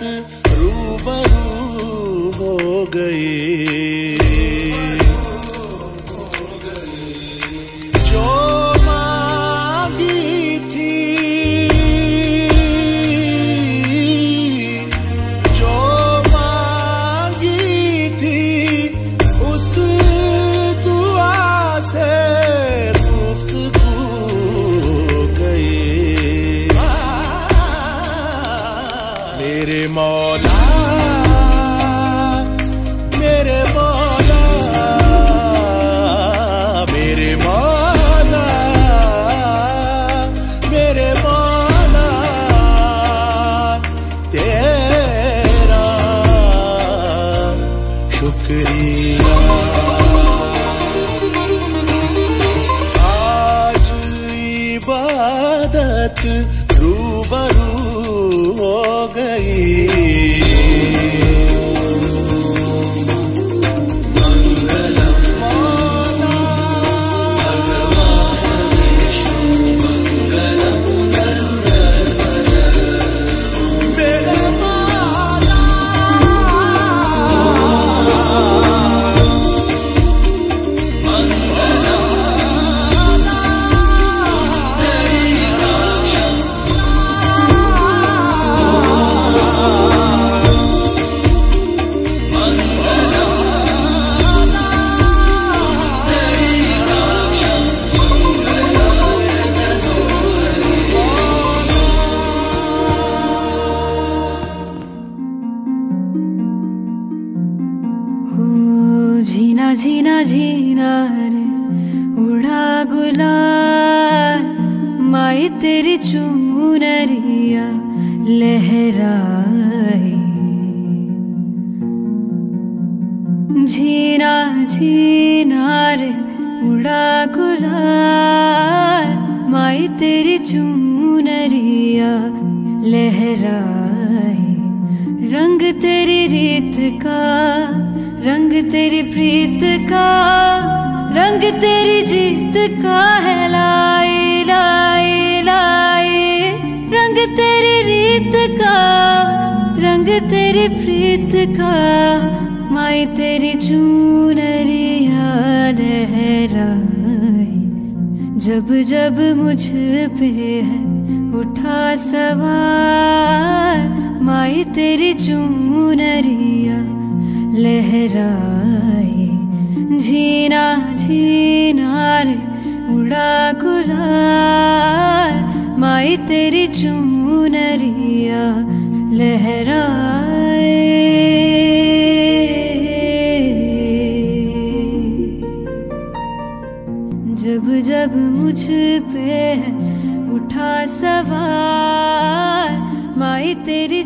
Mm-hmm. मेरे मौला झीना रे। उड़ा गुलाल माई तेरी चूनरिया लहराए। झीना झीना रे, उड़ा गुलाल माई तेरी चूनरिया लहराए। रंग तेरी रीत का रंग तेरी प्रीत का, रंग तेरी जीत का है लाई लाई लाई। रंग तेरी रीत का, रंग तेरी प्रीत का, माई तेरी चूनरिया लहराए जब जब मुझ पे है उठा सवार माई तेरी चूनरिया लहराए। झीना झीना रे, उड़ा गुलाल। माई तेरी चूनरिया लहराए। जब जब मुझ पे उठा सवार माई तेरी